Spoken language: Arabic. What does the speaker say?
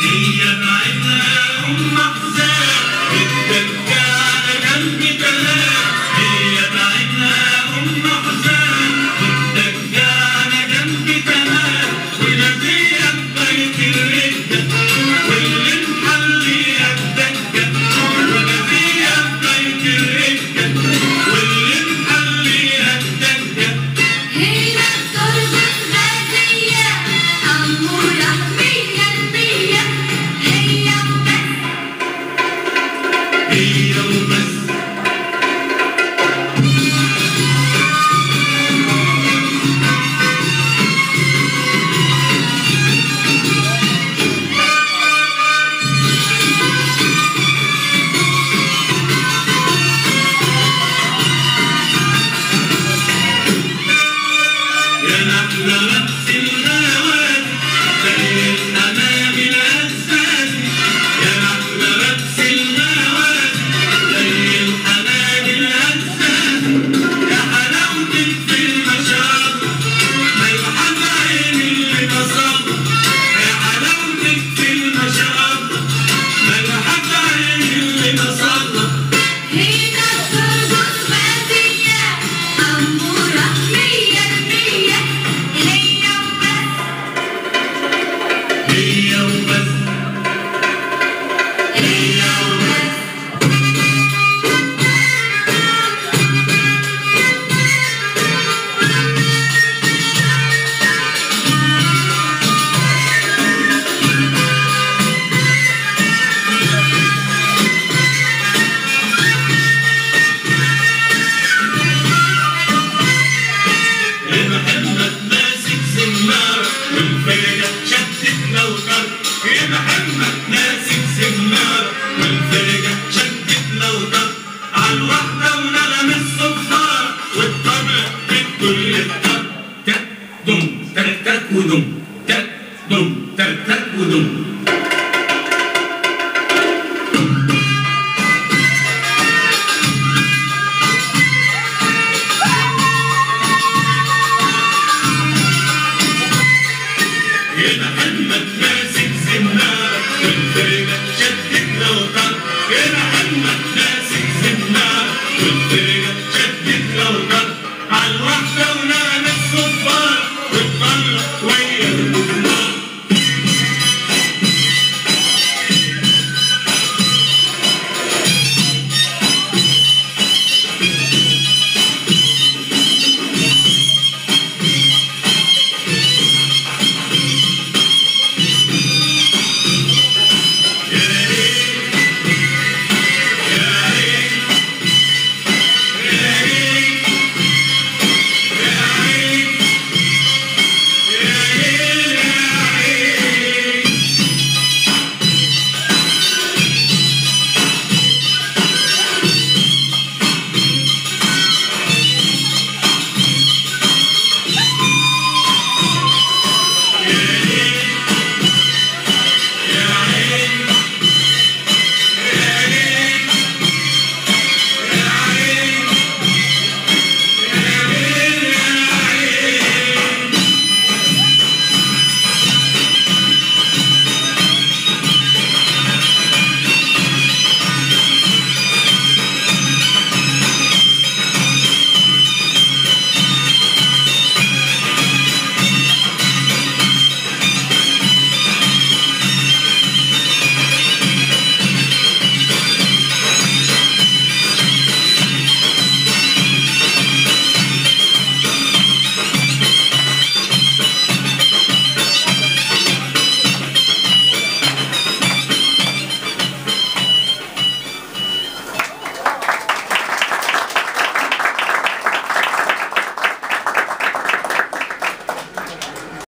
die ihr deine Ummacht sehen, Radio West. Radio West. ترتد أذن محمد ماسك زمنا من فرقة شددنا وطن يا محمد